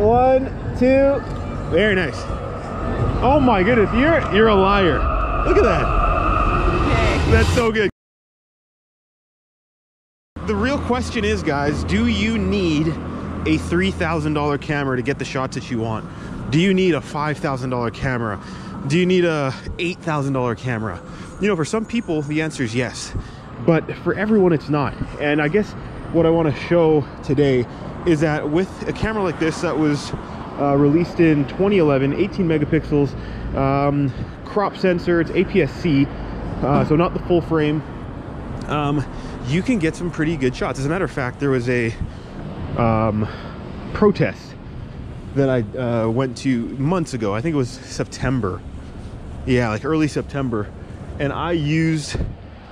One, two. Very nice. Oh my goodness, you're you're a liar. Look at that. That's so good. The real question is, guys, do you need a $3,000 camera to get the shots that you want? Do you need a $5,000 camera? Do you need a $8,000 camera? You know, for some people, the answer is yes, but for everyone, it's not. And I guess what I want to show today is that with a camera like this that was uh, released in 2011, 18 megapixels, um, crop sensor, it's APS-C, uh, so not the full frame. Um, you can get some pretty good shots. As a matter of fact, there was a um, protest that I uh, went to months ago. I think it was September. Yeah, like early September. And I used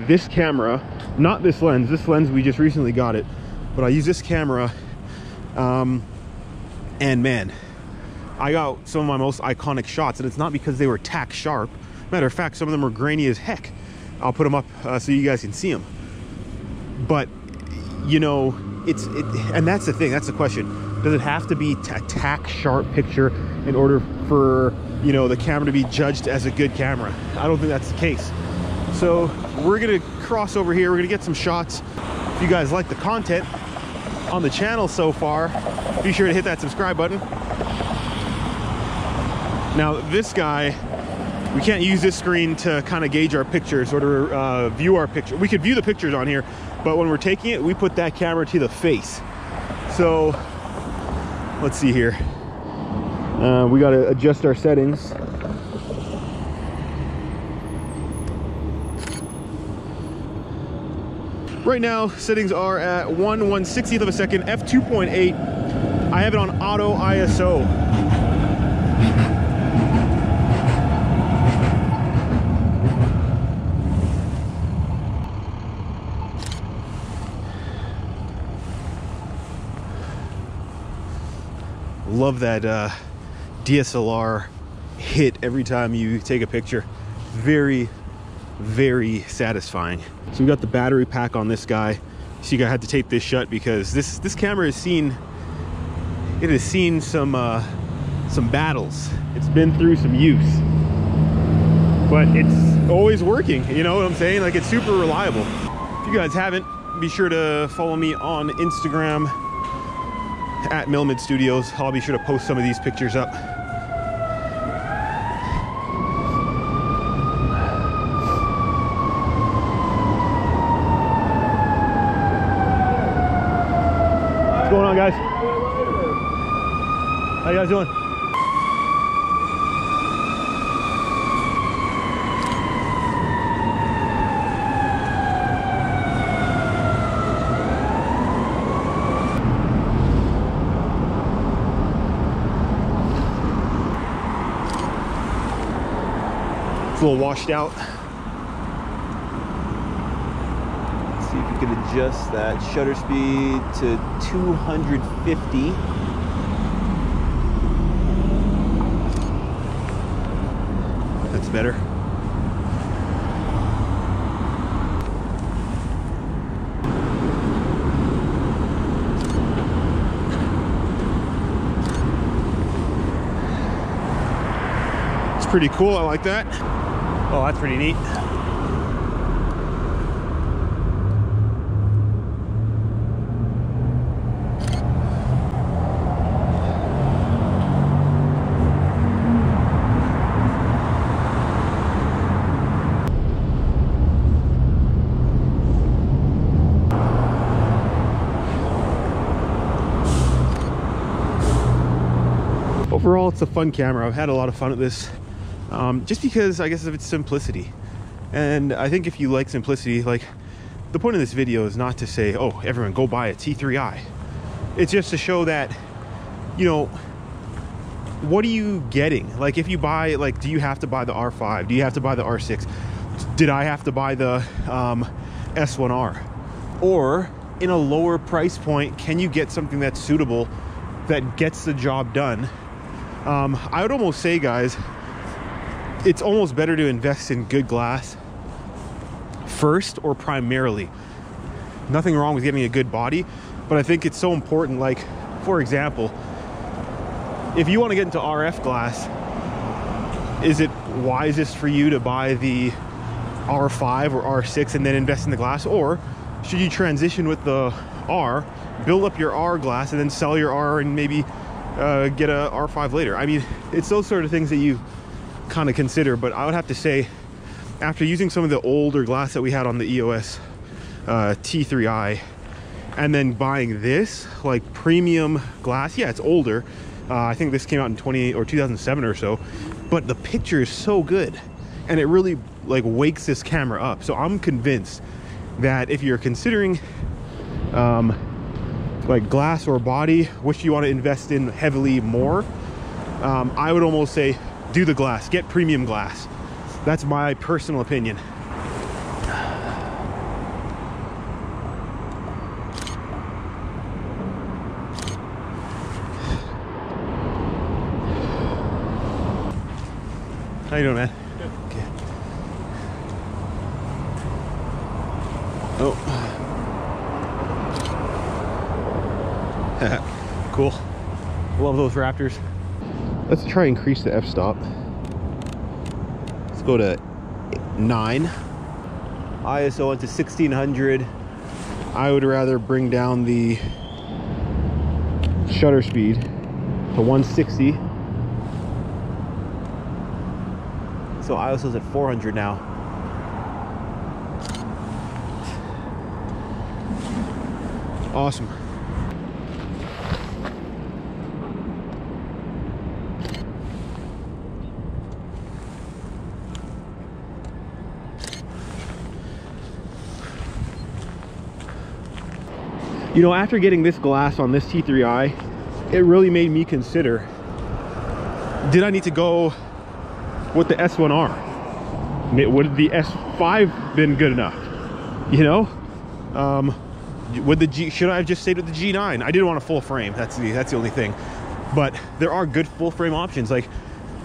this camera, not this lens. This lens, we just recently got it. But I use this camera. Um, and man, I got some of my most iconic shots. And it's not because they were tack sharp. Matter of fact, some of them were grainy as heck. I'll put them up uh, so you guys can see them. But, you know, it's it, and that's the thing that's the question does it have to be a tack sharp picture in order for you know the camera to be judged as a good camera i don't think that's the case so we're gonna cross over here we're gonna get some shots if you guys like the content on the channel so far be sure to hit that subscribe button now this guy we can't use this screen to kind of gauge our pictures or to uh, view our picture we could view the pictures on here but when we're taking it, we put that camera to the face. So let's see here. Uh, we got to adjust our settings. Right now, settings are at 1 160th of a second, f2.8. I have it on auto ISO. love that uh, DSLR hit every time you take a picture. Very, very satisfying. So we got the battery pack on this guy. So you had to tape this shut because this this camera has seen it has seen some uh, some battles. It's been through some use, but it's always working. You know what I'm saying? Like it's super reliable. If you guys haven't, be sure to follow me on Instagram at Milmid Studios. I'll be sure to post some of these pictures up. What's going on, guys? How you guys doing? It's a little washed out. Let's see if you can adjust that shutter speed to 250. Better. It's pretty cool. I like that. Oh, that's pretty neat. Overall, it's a fun camera. I've had a lot of fun with this um, just because I guess of its simplicity. And I think if you like simplicity, like the point of this video is not to say, oh, everyone go buy a T3i. It's just to show that, you know, what are you getting? Like if you buy, like, do you have to buy the R5? Do you have to buy the R6? Did I have to buy the um, S1R? Or in a lower price point, can you get something that's suitable that gets the job done? Um, I would almost say, guys, it's almost better to invest in good glass first or primarily. Nothing wrong with getting a good body, but I think it's so important. Like, for example, if you want to get into RF glass, is it wisest for you to buy the R5 or R6 and then invest in the glass? Or should you transition with the R, build up your R glass and then sell your R and maybe uh, get a R5 later? I mean, it's those sort of things that you kind of consider, but I would have to say after using some of the older glass that we had on the EOS uh, T3i and then buying this like premium glass, yeah, it's older. Uh, I think this came out in 28 or 2007 or so, but the picture is so good and it really like wakes this camera up. So I'm convinced that if you're considering um, like glass or body, which you want to invest in heavily more, um, I would almost say do the glass, get premium glass. That's my personal opinion. How you doing, man? Good. Okay. Oh. cool. Love those Raptors. Let's try increase the f-stop. Let's go to 9. ISO into 1600. I would rather bring down the shutter speed to 160. So ISO's at 400 now. Awesome. You know, after getting this glass on this T3i, it really made me consider, did I need to go with the S1R? Would the S5 been good enough? You know? Um, would the G, should I have just stayed with the G9? I didn't want a full frame, that's the, that's the only thing. But there are good full frame options, like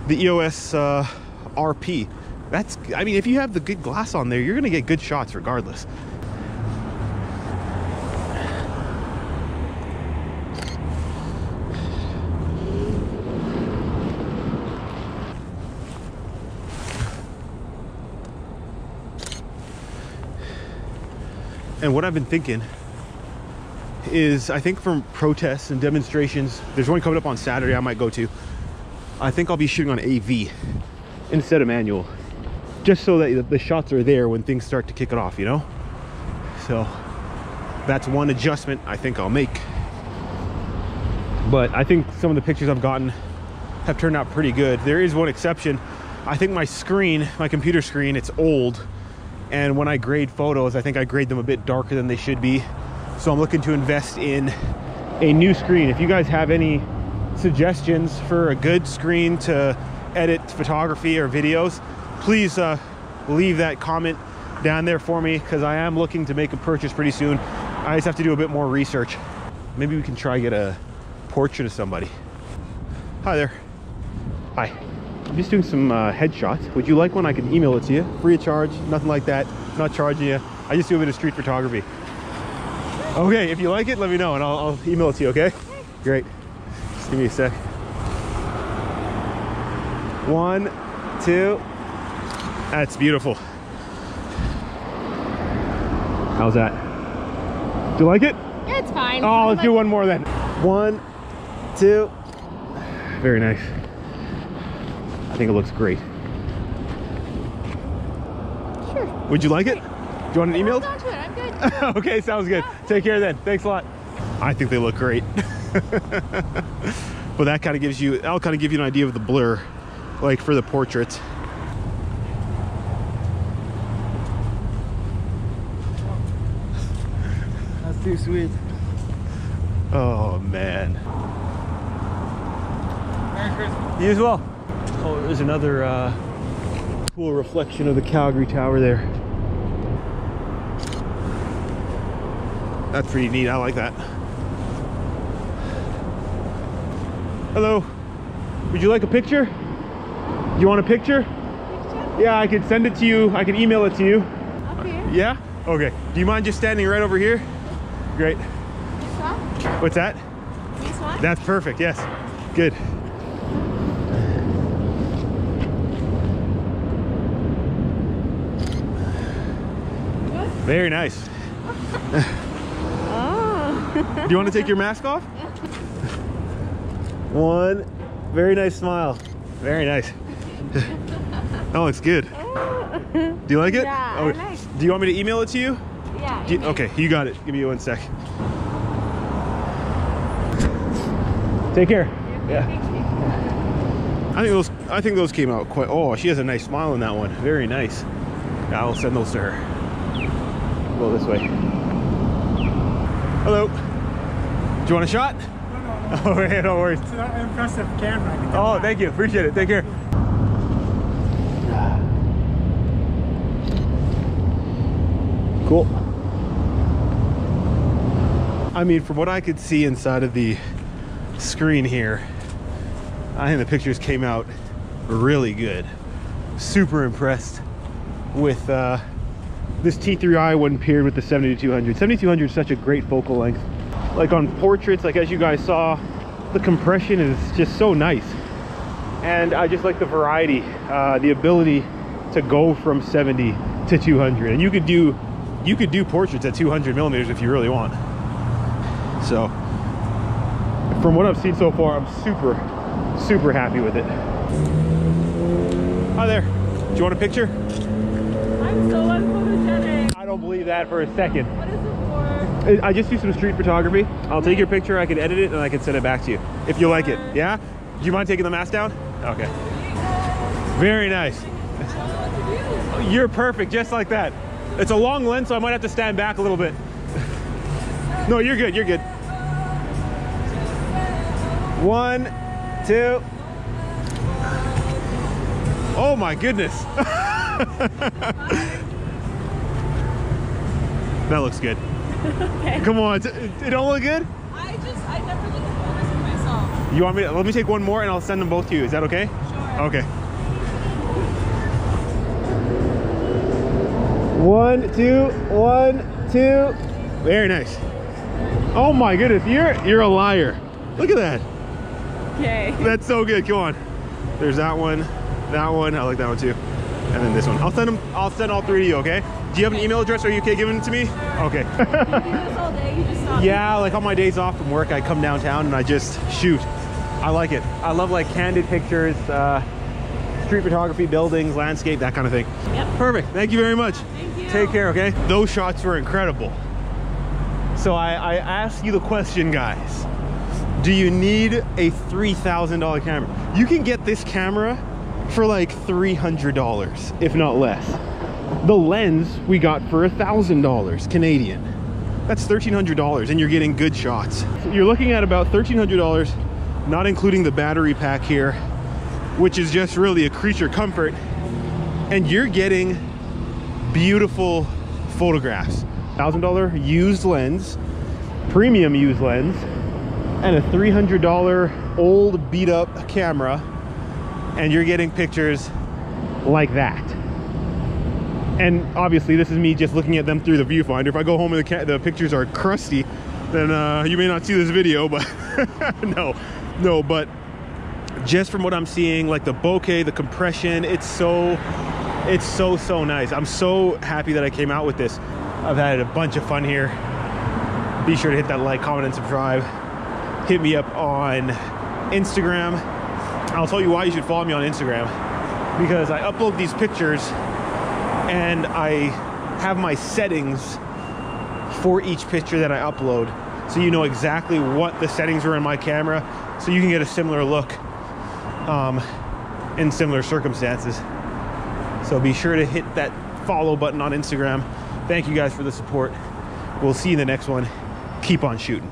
the EOS uh, RP. That's, I mean, if you have the good glass on there, you're gonna get good shots regardless. And what I've been thinking is I think from protests and demonstrations, there's one coming up on Saturday I might go to. I think I'll be shooting on AV instead of manual, just so that the shots are there when things start to kick it off, you know? So that's one adjustment I think I'll make. But I think some of the pictures I've gotten have turned out pretty good. There is one exception. I think my screen, my computer screen, it's old and when I grade photos, I think I grade them a bit darker than they should be. So I'm looking to invest in a new screen. If you guys have any suggestions for a good screen to edit photography or videos, please uh, leave that comment down there for me because I am looking to make a purchase pretty soon. I just have to do a bit more research. Maybe we can try get a portrait of somebody. Hi there. Hi. I'm just doing some uh, headshots. Would you like one? I can email it to you. Free of charge, nothing like that. not charging you. I just do a bit of street photography. Okay, if you like it, let me know and I'll, I'll email it to you, okay? Great. Just give me a sec. One, two. That's beautiful. How's that? Do you like it? Yeah, it's fine. Oh, let's do one more then. One, two. Very nice. I think it looks great. Sure. Would you like it? Do you want an email? Hold on to it. I'm good. okay, sounds good. Yeah. Take care then. Thanks a lot. I think they look great. but that kind of gives you, that'll kind of give you an idea of the blur, like for the portraits. That's too sweet. Oh man. Merry Christmas. You as well. Oh, there's another uh, cool reflection of the Calgary Tower there. That's pretty neat. I like that. Hello. Would you like a picture? You want a picture? Yeah, I could send it to you. I can email it to you. Up here. Yeah? Okay. Do you mind just standing right over here? Great. This one. What's that? This one. That's perfect. Yes. Good. Very nice. Oh. Do you want to take your mask off? One. Very nice smile. Very nice. that looks good. Do you like it? Yeah, Oh, like- Do you want me to email it to you? yeah. You- okay, you got it. Give me one sec. Take care. Yeah. I think those I think those came out quite oh she has a nice smile in that one. Very nice. I'll send those to her. Go this way. Hello. Do you want a shot? Oh, yeah, no worries. It's an impressive camera. I can tell Oh, thank you. Appreciate it. Take care. Cool. I mean, from what I could see inside of the screen here, I think the pictures came out really good. Super impressed with uh, this T3i when paired with the 70-200. 70-200 is such a great focal length. Like on portraits, like as you guys saw, the compression is just so nice. And I just like the variety, uh, the ability to go from 70 to 200. And you could do, you could do portraits at 200 millimeters if you really want. So, from what I've seen so far, I'm super, super happy with it. Hi there. Do you want a picture? I'm so don't believe that for a second. What is it for? I just do some street photography. I'll take your picture, I can edit it, and I can send it back to you if you like it. Yeah? Do you mind taking the mask down? Okay. Very nice. You're perfect, just like that. It's a long lens, so I might have to stand back a little bit. No, you're good, you're good. One, two. Oh my goodness. that looks good. Come on, it it don't look good? I just, I never look at photos of myself. You want me to, let me take one more and I'll send them both to you. Is that okay? Sure. Okay. One, two, one, two. Very nice. Oh my goodness, you're you're a liar. Look at that. Okay. That's so good. Come on. There's that one, that one. I like that one too. And then this one. I'll send them. I'll send all three to you. Okay. Do you have an email address? Are you okay giving it to me? Okay. You do this all day, you just stop. Yeah, like on my days off from work, I come downtown and I just shoot. I like it. I love like candid pictures, uh, street photography, buildings, landscape, that kind of thing. Yep. Perfect. Thank you very much. Thank you. Take care, okay? Those shots were incredible. So I, I ask you the question, guys. Do you need a $3,000 camera? You can get this camera for like $300, if not less. The lens we got for a $1,000 Canadian. That's $1,300 and you're getting good shots. You're looking at about $1,300, not including the battery pack here, which is just really a creature comfort. And you're getting beautiful photographs. $1,000 used lens, premium used lens, and a $300 old beat up camera. And you're getting pictures like that. And obviously this is me just looking at them through the viewfinder. If I go home and the, the pictures are crusty, then uh, you may not see this video, but no, no, but just from what I'm seeing, like the bokeh, the compression, it's so, it's so, so nice. I'm so happy that I came out with this. I've had a bunch of fun here. Be sure to hit that like, comment, and subscribe. Hit me up on Instagram. I'll tell you why you should follow me on Instagram. Because I upload these pictures and I have my settings for each picture that I upload. So you know exactly what the settings are in my camera. So you can get a similar look um, in similar circumstances. So be sure to hit that follow button on Instagram. Thank you guys for the support. We'll see you in the next one. Keep on shooting.